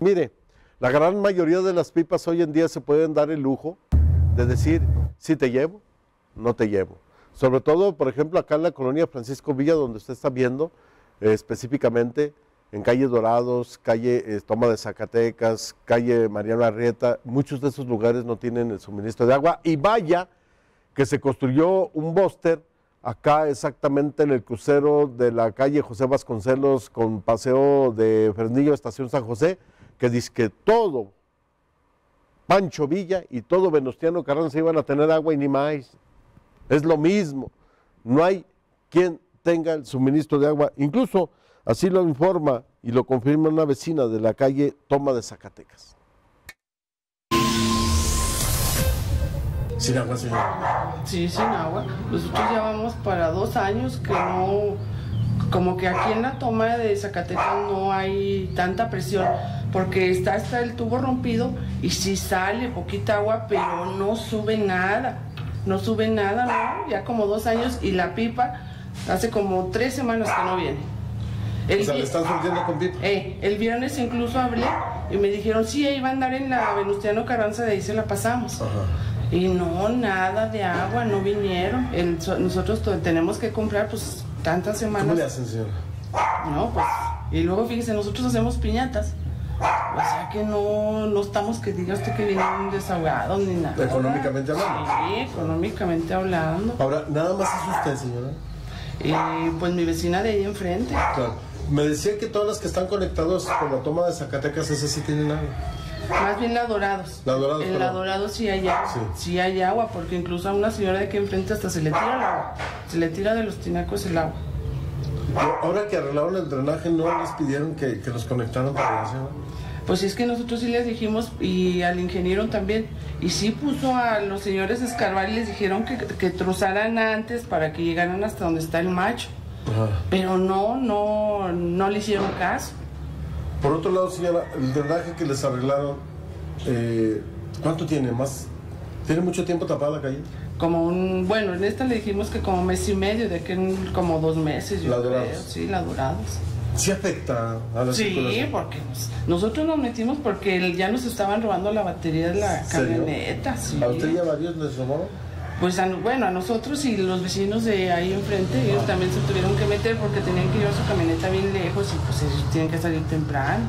Mire, la gran mayoría de las pipas hoy en día se pueden dar el lujo de decir si te llevo, no te llevo. Sobre todo, por ejemplo, acá en la colonia Francisco Villa, donde usted está viendo eh, específicamente, en calle Dorados, calle eh, Toma de Zacatecas, calle Mariano Arrieta, muchos de esos lugares no tienen el suministro de agua. Y vaya que se construyó un bóster acá exactamente en el crucero de la calle José Vasconcelos con paseo de Fernillo, estación San José, que dice que todo Pancho Villa y todo Venustiano Carranza iban a tener agua y ni más. Es lo mismo. No hay quien tenga el suministro de agua. Incluso así lo informa y lo confirma una vecina de la calle Toma de Zacatecas. Sin agua, señora. Sí, sin agua. Nosotros ya vamos para dos años que no, como que aquí en la toma de Zacatecas no hay tanta presión, porque está hasta el tubo rompido y sí sale poquita agua, pero no sube nada, no sube nada, ¿no? Ya como dos años y la pipa hace como tres semanas que no viene. o sea, le están surtiendo con pipa. Eh, el viernes incluso hablé y me dijeron, sí, ahí va a andar en la Venustiano Carranza, de ahí se la pasamos. Ajá. Y no, nada de agua, no vinieron. El- so- nosotros tenemos que comprar pues tantas semanas. ¿Cómo le hacen, señora? No, pues. Y luego fíjese, nosotros hacemos piñatas. O sea que no, no estamos que diga usted que vienen desahogados ni nada. Económicamente hablando. Sí, económicamente hablando. Ahora, nada más es usted, señora. Y pues mi vecina de ahí enfrente. Claro. Me decía que todas las que están conectadas con la toma de Zacatecas, esas sí tienen agua. Más bien la Dorados. La Dorados, En la. Dorados sí hay agua. Sí. Sí. hay agua, porque incluso a una señora de aquí enfrente hasta se le tira el agua. Se le tira de los tinacos el agua. Ahora que arreglaron el drenaje, ¿no les pidieron que, que los conectaran para allá, señora? Pues es que nosotros sí les dijimos y al ingeniero también. Y sí puso a los señores escarbar y les dijeron que, que trozaran antes para que llegaran hasta donde está el macho. Ajá. Pero no, no, no le hicieron caso. Por otro lado, señora, el drenaje que les arreglaron, eh, ¿cuánto tiene? ¿Más? ¿Tiene mucho tiempo tapada la calle? Como un, bueno, en esta le dijimos que como mes y medio, de que en como dos meses, yo La creo. Sí, la Dorados. Sí afecta a la Sí, circulación. porque nos- nosotros nos metimos porque el- ya nos estaban robando la batería de la ¿Serio? camioneta. Sí. ¿A usted y a varios les robaron? pues bueno, a nosotros y los vecinos de ahí enfrente, ellos también se tuvieron que meter porque tenían que llevar su camioneta bien lejos y pues ellos tienen que salir temprano.